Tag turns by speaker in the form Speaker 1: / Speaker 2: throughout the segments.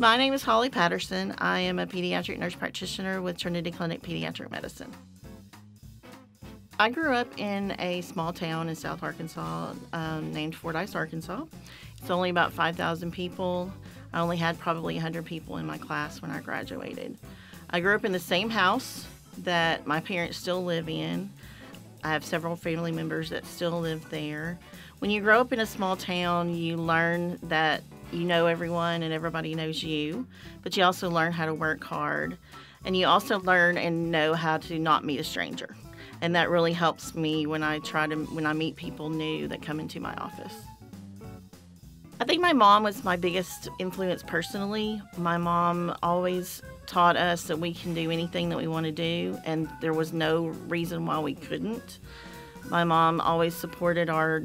Speaker 1: My name is Holly Patterson. I am a pediatric nurse practitioner with Trinity Clinic Pediatric Medicine. I grew up in a small town in South Arkansas um, named Fordyce, Arkansas. It's only about 5,000 people. I only had probably 100 people in my class when I graduated. I grew up in the same house that my parents still live in. I have several family members that still live there. When you grow up in a small town, you learn that you know everyone and everybody knows you, but you also learn how to work hard. And you also learn and know how to not meet a stranger and that really helps me when I try to when I meet people new that come into my office. I think my mom was my biggest influence personally. My mom always taught us that we can do anything that we want to do, and there was no reason why we couldn't. My mom always supported our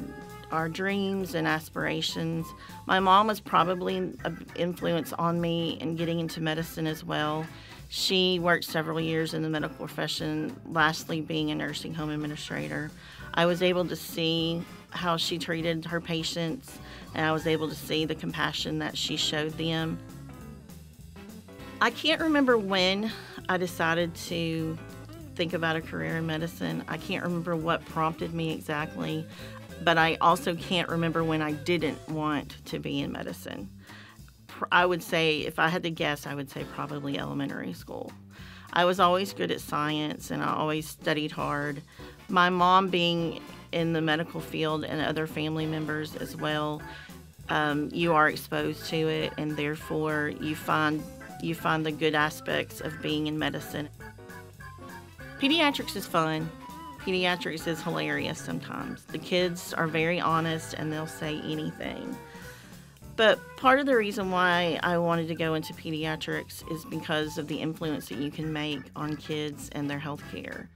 Speaker 1: our dreams and aspirations. My mom was probably an influence on me in getting into medicine as well. She worked several years in the medical profession, lastly, being a nursing home administrator. I was able to see how she treated her patients, and I was able to see the compassion that she showed them. I can't remember when I decided to think about a career in medicine. I can't remember what prompted me exactly, but I also can't remember when I didn't want to be in medicine. I would say, if I had to guess, I would say probably elementary school. I was always good at science and I always studied hard. My mom, being in the medical field and other family members as well, um, you are exposed to it, and therefore you find you find the good aspects of being in medicine. Pediatrics is fun. Pediatrics is hilarious sometimes. The kids are very honest and they'll say anything. But part of the reason why I wanted to go into pediatrics is because of the influence that you can make on kids and their health care.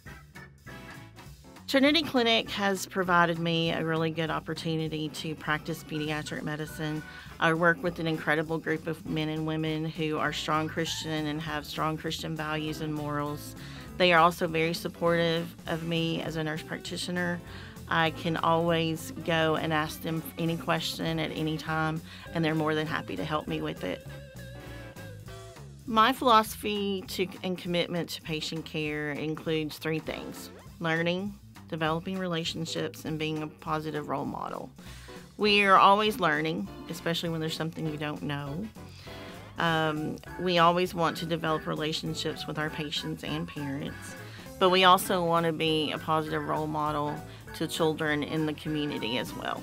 Speaker 1: Trinity Clinic has provided me a really good opportunity to practice pediatric medicine. I work with an incredible group of men and women who are strong Christian and have strong Christian values and morals. They are also very supportive of me as a nurse practitioner. I can always go and ask them any question at any time, and they're more than happy to help me with it. My philosophy to, and commitment to patient care includes three things learning, developing relationships, and being a positive role model. We are always learning, especially when there's something you don't know. Um, we always want to develop relationships with our patients and parents, but we also want to be a positive role model to children in the community as well.